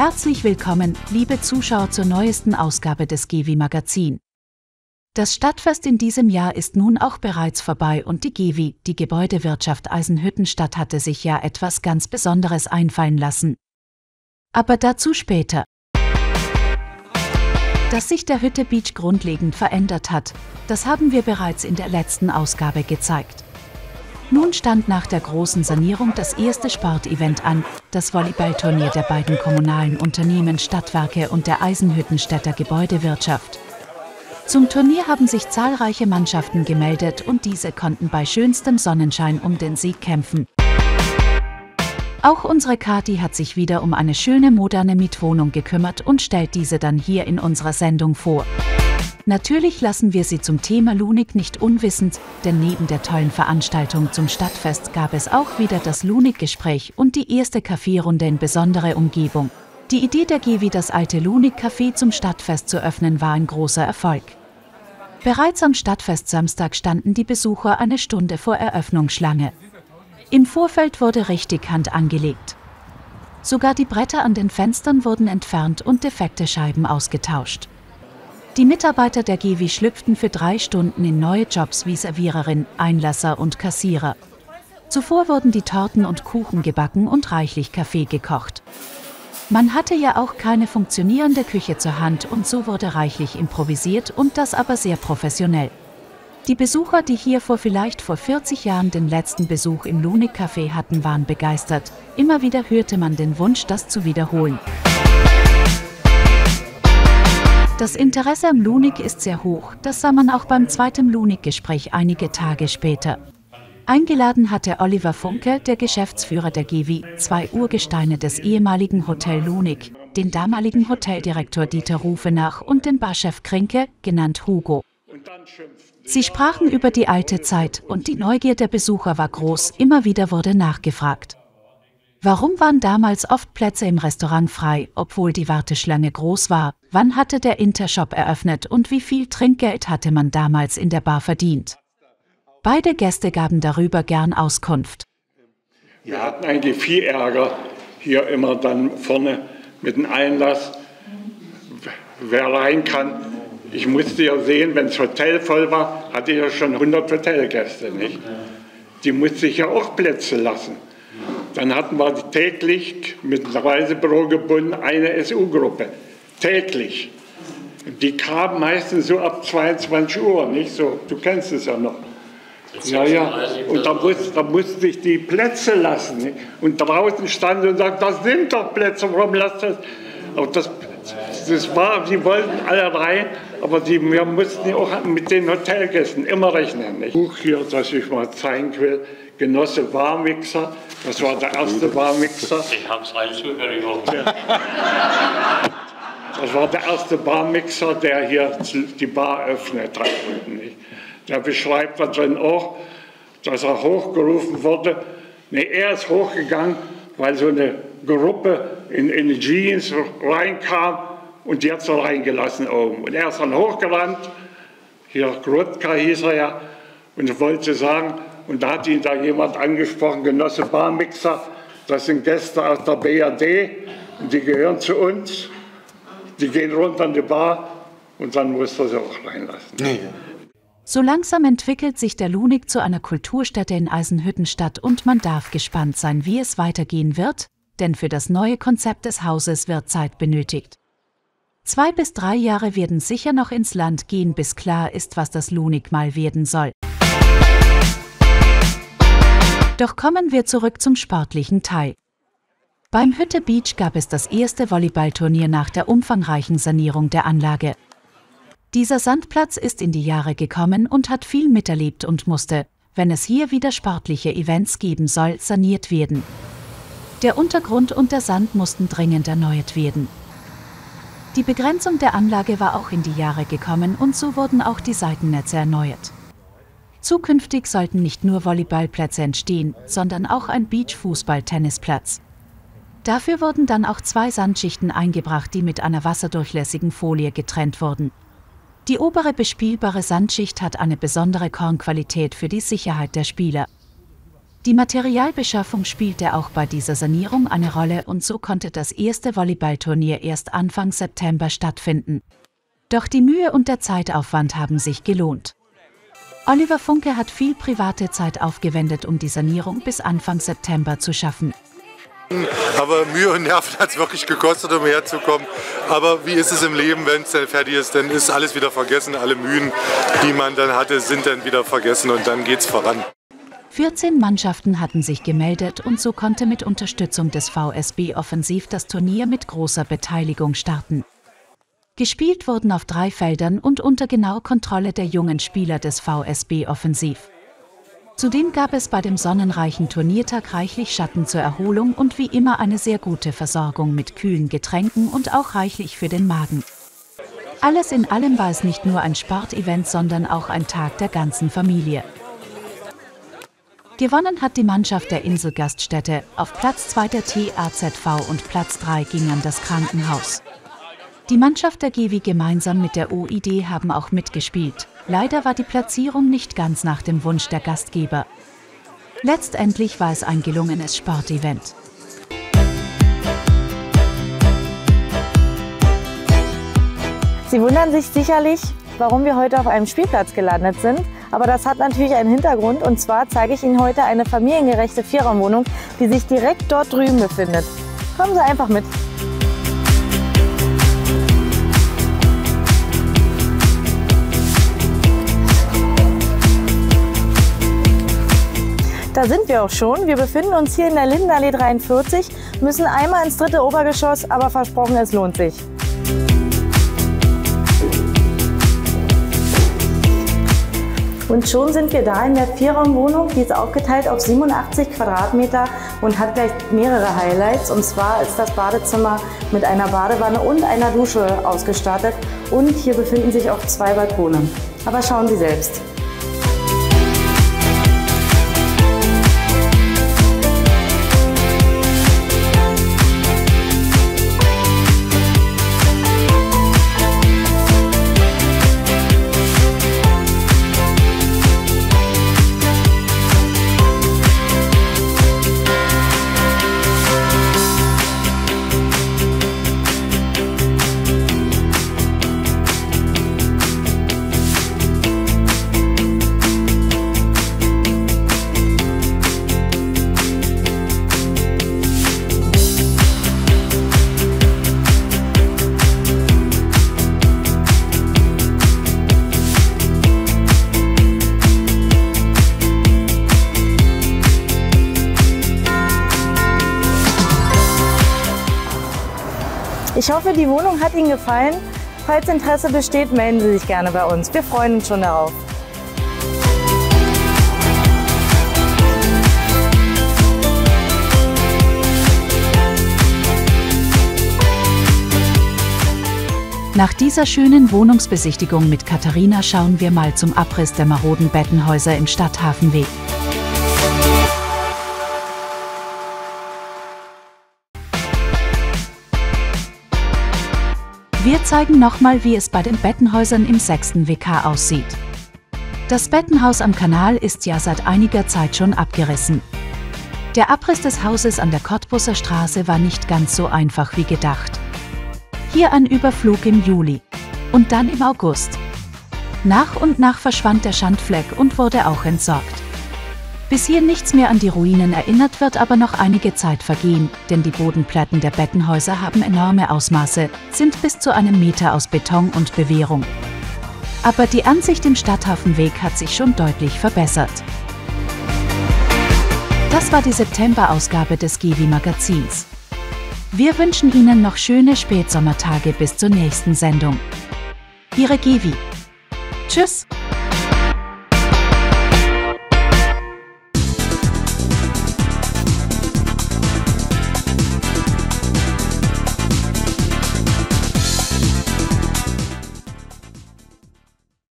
Herzlich willkommen, liebe Zuschauer zur neuesten Ausgabe des Gewi Magazin. Das Stadtfest in diesem Jahr ist nun auch bereits vorbei und die Gewi, die Gebäudewirtschaft Eisenhüttenstadt hatte sich ja etwas ganz Besonderes einfallen lassen. Aber dazu später. Dass sich der Hütte Beach grundlegend verändert hat, das haben wir bereits in der letzten Ausgabe gezeigt. Nun stand nach der großen Sanierung das erste Sportevent an, das Volleyballturnier der beiden kommunalen Unternehmen Stadtwerke und der Eisenhüttenstädter Gebäudewirtschaft. Zum Turnier haben sich zahlreiche Mannschaften gemeldet und diese konnten bei schönstem Sonnenschein um den Sieg kämpfen. Auch unsere Kati hat sich wieder um eine schöne moderne Mietwohnung gekümmert und stellt diese dann hier in unserer Sendung vor. Natürlich lassen wir Sie zum Thema Lunik nicht unwissend, denn neben der tollen Veranstaltung zum Stadtfest gab es auch wieder das Lunik-Gespräch und die erste Kaffeerunde in besondere Umgebung. Die Idee der GW, das alte Lunik-Café zum Stadtfest zu öffnen, war ein großer Erfolg. Bereits am Stadtfest Samstag standen die Besucher eine Stunde vor Eröffnungsschlange. Im Vorfeld wurde richtig Hand angelegt. Sogar die Bretter an den Fenstern wurden entfernt und defekte Scheiben ausgetauscht. Die Mitarbeiter der GW schlüpften für drei Stunden in neue Jobs wie Serviererin, Einlasser und Kassierer. Zuvor wurden die Torten und Kuchen gebacken und reichlich Kaffee gekocht. Man hatte ja auch keine funktionierende Küche zur Hand und so wurde reichlich improvisiert und das aber sehr professionell. Die Besucher, die hier vor vielleicht vor 40 Jahren den letzten Besuch im Lunik Café hatten, waren begeistert. Immer wieder hörte man den Wunsch, das zu wiederholen. Das Interesse am Lunik ist sehr hoch, das sah man auch beim zweiten Lunik-Gespräch einige Tage später. Eingeladen hatte Oliver Funke, der Geschäftsführer der GW, zwei Urgesteine des ehemaligen Hotel Lunik, den damaligen Hoteldirektor Dieter Rufenach und den Barchef Krinke, genannt Hugo. Sie sprachen über die alte Zeit und die Neugier der Besucher war groß, immer wieder wurde nachgefragt. Warum waren damals oft Plätze im Restaurant frei, obwohl die Warteschlange groß war? Wann hatte der Intershop eröffnet und wie viel Trinkgeld hatte man damals in der Bar verdient? Beide Gäste gaben darüber gern Auskunft. Wir hatten eigentlich viel Ärger hier immer dann vorne mit dem Einlass, wer rein kann. Ich musste ja sehen, wenn das Hotel voll war, hatte ich ja schon 100 Hotelgäste, nicht? Die musste ich ja auch Plätze lassen. Dann hatten wir täglich mit dem Reisebüro gebunden eine SU-Gruppe. Täglich. Die kamen meistens so ab 22 Uhr, nicht so? Du kennst es ja noch. Ja, ja. Und da, muss, da musste ich die Plätze lassen. Nicht? Und draußen stand und sagte, das sind doch Plätze, warum lasst das? Aber das, das war, die wollten alle rein, aber die, wir mussten auch mit den Hotelgästen immer rechnen. Nicht? Buch hier, das ich mal zeigen will, Genosse Warmixer. Das war der erste Warmixer. Ich habe es rein zufällig Das war der erste Barmixer, der hier die Bar öffnet hat. Der beschreibt da drin auch, dass er hochgerufen wurde. Nee, er ist hochgegangen, weil so eine Gruppe in, in Jeans reinkam und die hat so reingelassen oben. Und er ist dann hochgerannt, hier Grutka hieß er ja, und wollte sagen, und da hat ihn da jemand angesprochen, Genosse Barmixer, das sind Gäste aus der BRD und die gehören zu uns. Die gehen runter in die Bar und dann muss er sie auch reinlassen. Nee. So langsam entwickelt sich der Lunik zu einer Kulturstätte in Eisenhüttenstadt und man darf gespannt sein, wie es weitergehen wird, denn für das neue Konzept des Hauses wird Zeit benötigt. Zwei bis drei Jahre werden sicher noch ins Land gehen, bis klar ist, was das Lunik mal werden soll. Doch kommen wir zurück zum sportlichen Teil. Beim Hütte Beach gab es das erste Volleyballturnier nach der umfangreichen Sanierung der Anlage. Dieser Sandplatz ist in die Jahre gekommen und hat viel miterlebt und musste, wenn es hier wieder sportliche Events geben soll, saniert werden. Der Untergrund und der Sand mussten dringend erneuert werden. Die Begrenzung der Anlage war auch in die Jahre gekommen und so wurden auch die Seitennetze erneuert. Zukünftig sollten nicht nur Volleyballplätze entstehen, sondern auch ein Beachfußball-Tennisplatz. Dafür wurden dann auch zwei Sandschichten eingebracht, die mit einer wasserdurchlässigen Folie getrennt wurden. Die obere bespielbare Sandschicht hat eine besondere Kornqualität für die Sicherheit der Spieler. Die Materialbeschaffung spielte auch bei dieser Sanierung eine Rolle und so konnte das erste Volleyballturnier erst Anfang September stattfinden. Doch die Mühe und der Zeitaufwand haben sich gelohnt. Oliver Funke hat viel private Zeit aufgewendet, um die Sanierung bis Anfang September zu schaffen. Aber Mühe und Nerven hat es wirklich gekostet, um herzukommen. Aber wie ist es im Leben, wenn es dann fertig ist? Dann ist alles wieder vergessen. Alle Mühen, die man dann hatte, sind dann wieder vergessen und dann geht es voran. 14 Mannschaften hatten sich gemeldet und so konnte mit Unterstützung des VSB Offensiv das Turnier mit großer Beteiligung starten. Gespielt wurden auf drei Feldern und unter genauer Kontrolle der jungen Spieler des VSB Offensiv. Zudem gab es bei dem sonnenreichen Turniertag reichlich Schatten zur Erholung und wie immer eine sehr gute Versorgung mit kühlen Getränken und auch reichlich für den Magen. Alles in allem war es nicht nur ein Sportevent, sondern auch ein Tag der ganzen Familie. Gewonnen hat die Mannschaft der Inselgaststätte. Auf Platz 2 der TAZV und Platz 3 ging an das Krankenhaus. Die Mannschaft der GW gemeinsam mit der OID haben auch mitgespielt. Leider war die Platzierung nicht ganz nach dem Wunsch der Gastgeber. Letztendlich war es ein gelungenes Sportevent. Sie wundern sich sicherlich, warum wir heute auf einem Spielplatz gelandet sind. Aber das hat natürlich einen Hintergrund und zwar zeige ich Ihnen heute eine familiengerechte Vierraumwohnung, die sich direkt dort drüben befindet. Kommen Sie einfach mit. Da sind wir auch schon. Wir befinden uns hier in der Lindenallee 43, müssen einmal ins dritte Obergeschoss, aber versprochen, es lohnt sich. Und schon sind wir da in der Vierraumwohnung. Die ist aufgeteilt auf 87 Quadratmeter und hat gleich mehrere Highlights. Und zwar ist das Badezimmer mit einer Badewanne und einer Dusche ausgestattet. Und hier befinden sich auch zwei Balkone. Aber schauen Sie selbst. Ich hoffe, die Wohnung hat Ihnen gefallen. Falls Interesse besteht, melden Sie sich gerne bei uns. Wir freuen uns schon darauf. Nach dieser schönen Wohnungsbesichtigung mit Katharina schauen wir mal zum Abriss der maroden Bettenhäuser im Stadthafenweg. Wir zeigen nochmal, wie es bei den Bettenhäusern im 6. WK aussieht. Das Bettenhaus am Kanal ist ja seit einiger Zeit schon abgerissen. Der Abriss des Hauses an der Cottbusser Straße war nicht ganz so einfach wie gedacht. Hier ein Überflug im Juli und dann im August. Nach und nach verschwand der Schandfleck und wurde auch entsorgt. Bis hier nichts mehr an die Ruinen erinnert, wird aber noch einige Zeit vergehen, denn die Bodenplatten der Bettenhäuser haben enorme Ausmaße, sind bis zu einem Meter aus Beton und Bewehrung. Aber die Ansicht im Stadthafenweg hat sich schon deutlich verbessert. Das war die September-Ausgabe des Gewi Magazins. Wir wünschen Ihnen noch schöne Spätsommertage bis zur nächsten Sendung. Ihre Gewi. Tschüss!